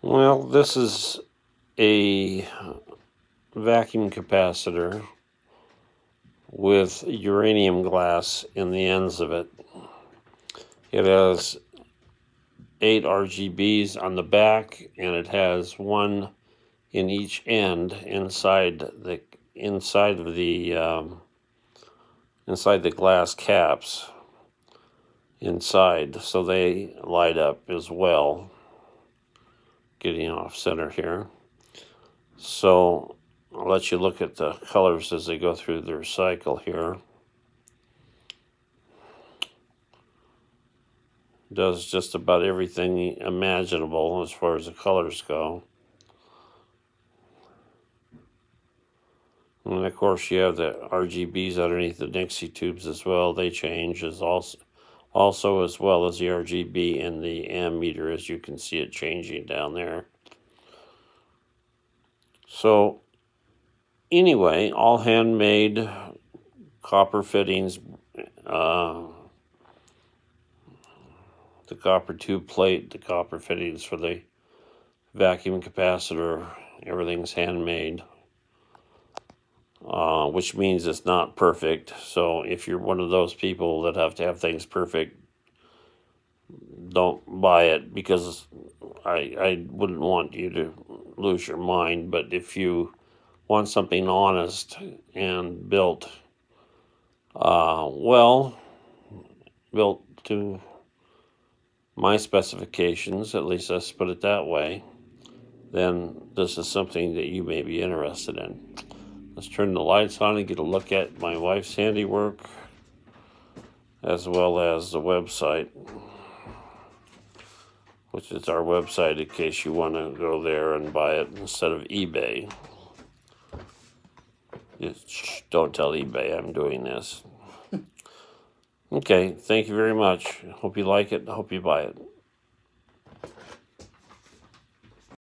Well, this is a vacuum capacitor with uranium glass in the ends of it. It has eight RGBs on the back and it has one in each end inside the inside of the um, inside the glass caps inside so they light up as well getting off center here. So I'll let you look at the colors as they go through their cycle here. Does just about everything imaginable as far as the colors go. And of course, you have the RGBs underneath the Nixie tubes as well. They change as also, also as well as the RGB and the ammeter, as you can see it changing down there. So, anyway, all handmade copper fittings. Uh, the copper tube plate, the copper fittings for the vacuum capacitor, everything's handmade uh, which means it's not perfect. So if you're one of those people that have to have things perfect, don't buy it because I I wouldn't want you to lose your mind. But if you want something honest and built, uh, well, built to my specifications, at least let's put it that way, then this is something that you may be interested in. Let's turn the lights on and get a look at my wife's handiwork as well as the website, which is our website in case you want to go there and buy it instead of eBay. Just don't tell eBay I'm doing this. Okay, thank you very much. Hope you like it. Hope you buy it.